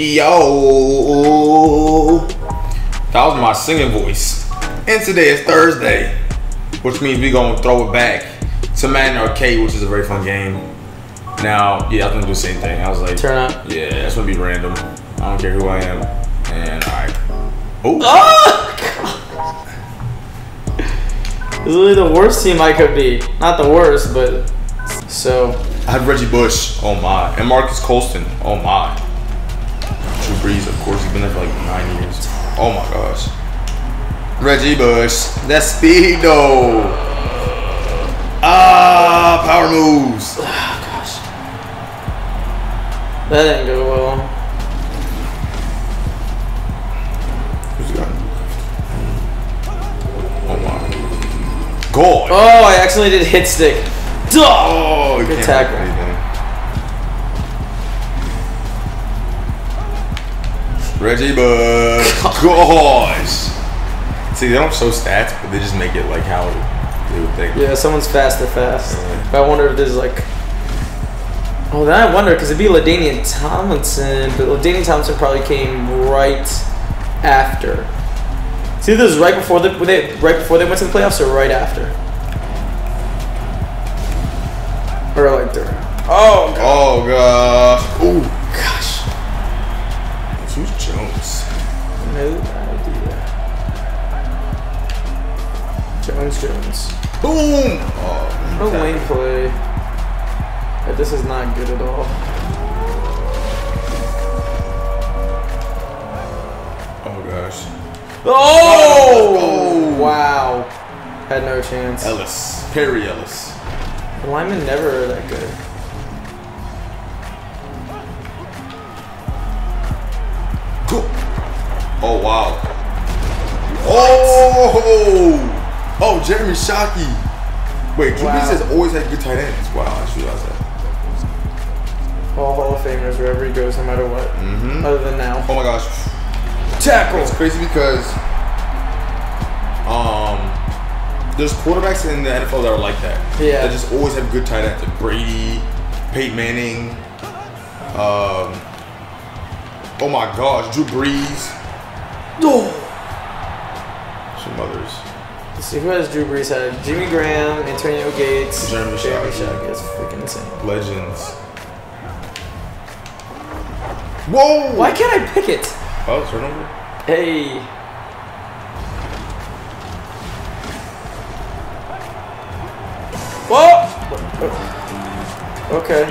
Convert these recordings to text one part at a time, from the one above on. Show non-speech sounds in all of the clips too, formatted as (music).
Yo, that was my singing voice. And today is Thursday, which means we gonna throw it back to Madden Arcade, which is a very fun game. Now, yeah, I was gonna do the same thing. I was like, Turn up. Yeah, it's gonna be random. I don't care who I am. And alright. (laughs) Oh, Oh! This is literally the worst team I could be. Not the worst, but so I had Reggie Bush. Oh my, and Marques Colston. Oh my. Of course, he's been there for like nine years. Oh my gosh. Reggie Bush. That's speed though. Ah, power moves. Gosh, that didn't go well. Who's got? Oh my. God. Oh, I accidentally did hit stick. Duh! Oh, Good tackle. Reggie Bush. (laughs) Gosh. See, they don't show stats, but they just make it like how they would think. Yeah, someone's fast, they're fast. Yeah. But I wonder if there's like. Oh, then I wonder because it'd be LaDainian Tomlinson, but LaDainian Tomlinson probably came right after. See, this is right before the were they right before they went to the playoffs, or right after, or like during. Oh god. Oh gosh. Ooh. No idea. Jones Jones. Boom. Oh, No lane play. This is not good at all. Oh gosh. Oh! Oh! Wow. Had no chance. Ellis. Perry Ellis. The linemen never are that good. Oh wow. Oh. Oh, Jeremy Shockey. Wait, Drew Wow. Brees has always had good tight ends. Wow, I just realized that. All Hall of Famers wherever he goes, no matter what. Mm-hmm. Other than now. Oh my gosh. Tackle! It's crazy because um there's quarterbacks in the NFL that are like that. Yeah. That just always have good tight ends. Like Brady, Peyton Manning, um Oh my gosh, Drew Brees. Oh! Some others. Let's see who has Drew Brees had. Jimmy Graham, Antonio Gates, Jeremy Jeremy Shockey. Shockey. That's freaking insane. Legends. Whoa! Why can't I pick it? Oh, turnover? Hey. Whoa! Oh. Okay.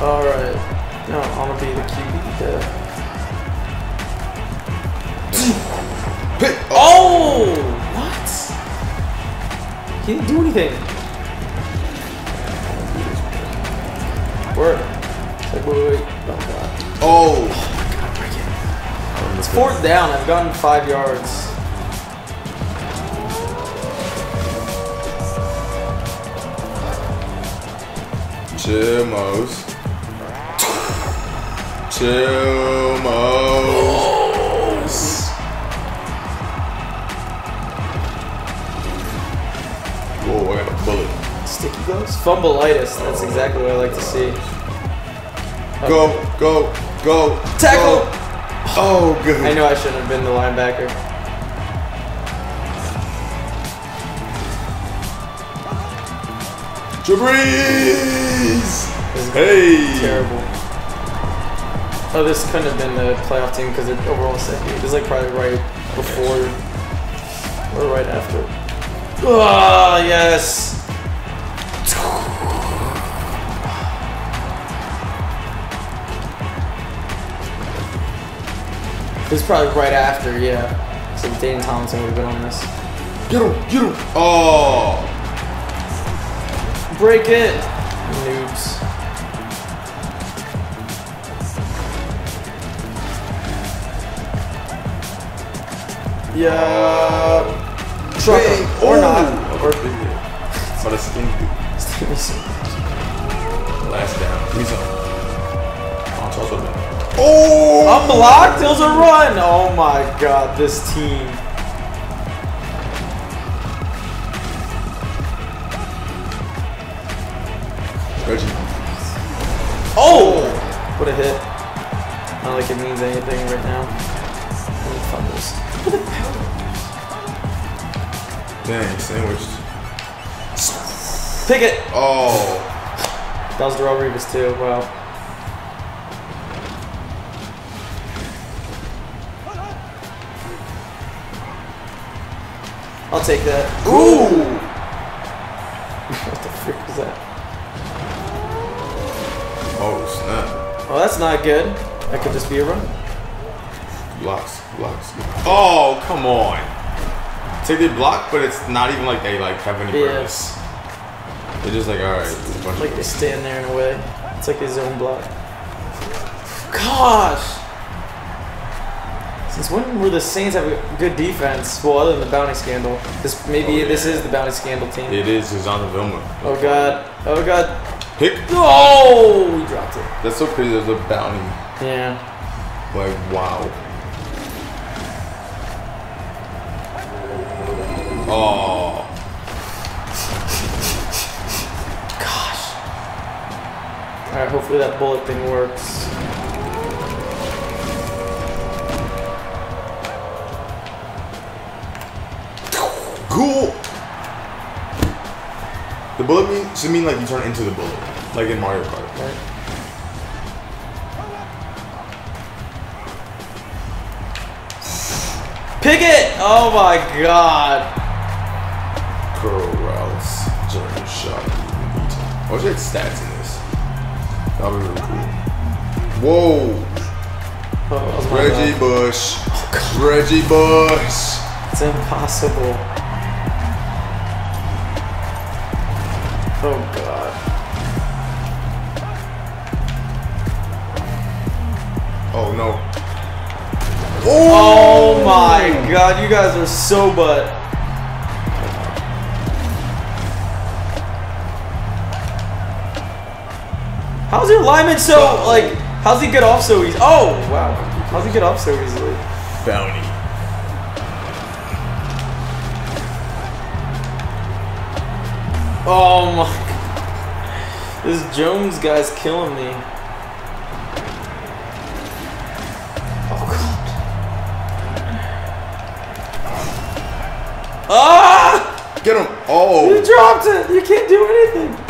Alright. No, I'm gonna be the QB. The... (gasps) Oh! What? He didn't do anything. Word. Like, wait, wait, wait. Oh, God. Oh! It's fourth down. I've gotten five yards. Chilmos. Chilmos. Whoa, I got a bullet. Sticky gloves? Fumbleitis. That's exactly what I like to see. Go, go, go. Tackle! go. Oh, good. I know I shouldn't have been the linebacker. Jabriz! Hey! Terrible. Oh, this couldn't have been the playoff team because it overall second. This is like probably right before or right after. Ah, yes. This is probably right after, yeah. So Dane Tomlinson would have been on this. Get him, get him. Oh! Break it! Noobs. Yeah. Truck Hey, him. Or oh. not. Or But it's in last down. Give me some. Oh, Charles Woodman. Oh! Unblocked? It was a run! Oh my god, this team. Reggie. Oh! What a hit. Not like it means anything right now. Dang, sandwiched. Pick it! Oh. That was Darrelle Revis too. Wow. I'll take that. Ooh. (laughs) what the frick was that? Oh snap. Oh, that's not good. That could just be a run. Blocks, blocks. Oh, come on. Take the block, but it's not even like they like have any Yeah. purpose. They're just like, alright, there's a bunch Like of they stand there in a way. It's like a zone block. Gosh! Since when were the Saints have a good defense? Well, other than the bounty scandal. This maybe Oh, this is the bounty scandal team. It is Jonathan Vilma. Oh god. Oh god. Pick. Oh, we dropped it. That's so crazy. There's a bounty. Yeah. Like, wow. Oh. Gosh. All right. Hopefully that bullet thing works. Cool. The bullet mean, should mean like you turn into the bullet, like in Mario Kart. Right. Pick it! Oh my god. Jordan shot. I wish I had stats in this. That would be really cool. Whoa, Oh, that was my Reggie. Bush. Oh, Reggie Bush. It's impossible. Oh god. Oh no. Oh my god, you guys are so butt. How's your lineman so like? How's he get off so easy? Oh wow, how's he get off so easily? Bounty. Oh my. God. (laughs) This Jones guy's killing me. Oh god. Ah! Get him. Oh! You dropped it. You can't do anything.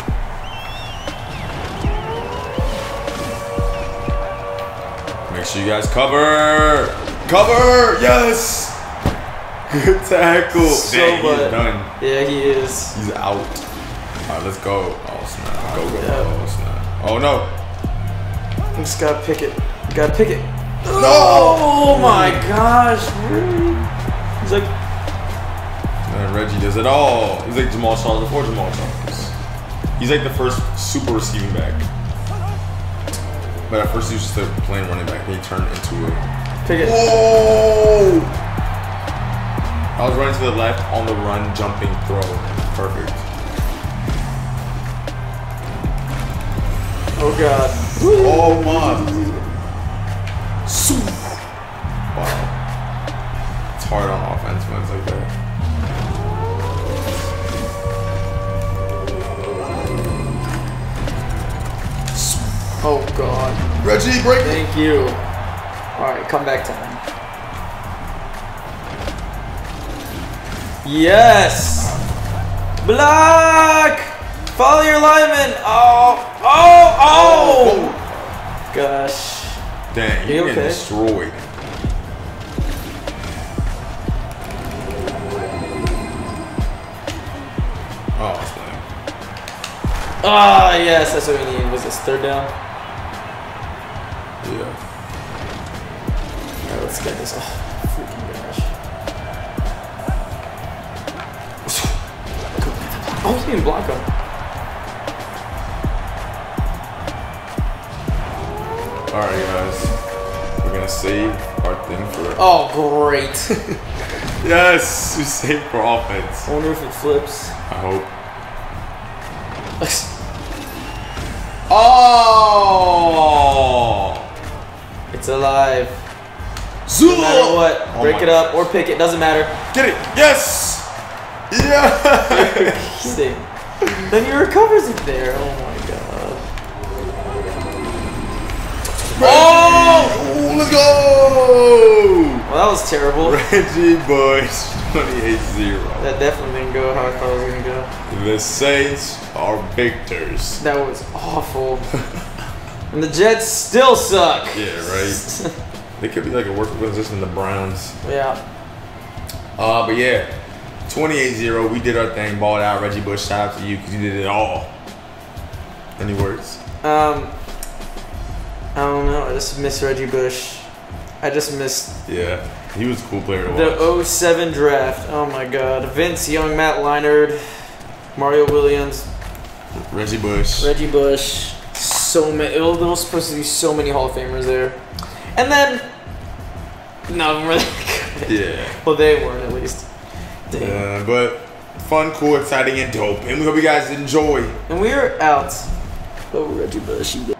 Sure you guys cover. Cover. Yes. (laughs) Good tackle. So Dang, he's butt. done. Yeah, he is. He's out. All right, let's go. Oh snap. Go go. Yeah. Oh snap. Oh no. You just gotta pick it. You gotta pick it. No. Oh my gosh. really? He's like, Man, Reggie does it all. He's like Jamaal Charles before Jamaal Charles. He's like the first super receiving back. But at first he was just a plain running back, and he turned into a. pick it. Whoa! I was running to the left on the run, jumping throw. Perfect. Oh god. Oh my! Wow. It's hard on offense when it's like that. Oh god. Reggie, break it! Thank you. Alright, come back time. Yes! Block! Follow your lineman! Oh! Oh! Oh! Gosh. Dang, You okay? destroyed. Oh. Ah, yes, that's what we need. Was this third down? Let's get this. Oh, freaking gosh. (sighs) Oh, he's getting block him. Alright, guys. We're gonna save our thing for. Oh, great. (laughs) Yes! We saved for offense. I wonder if it flips. I hope. Oh! It's alive. Zula! No matter what, Oh break it up or pick it, doesn't matter. Get it! Yes! Yeah! Stay. then he recovers it there. Oh my god. Oh, Let's go! Well, that was terrible. Reggie Bush, 28-0. That definitely didn't go how I thought it was gonna go. The Saints are victors. That was awful. and the Jets still suck. (laughs) Yeah, right. (laughs) they could be like a worse position in the Browns. Yeah. Uh, but yeah, 28-0. We did our thing, balled out. Reggie Bush, shout out to you because you did it all. Any words? Um. I don't know. I just miss Reggie Bush. I just missed Yeah, he was a cool player the 07 draft. Oh my God. Vince Young, Matt Leinart, Mario Williams, Reggie Bush. Reggie Bush. So many. There was supposed to be so many Hall of Famers there, and then none of them were that good. Yeah. Well, they weren't at least. Damn. Uh, but fun, cool, exciting, and dope. And we hope you guys enjoy. And we are out. Oh, Reggie Bush. you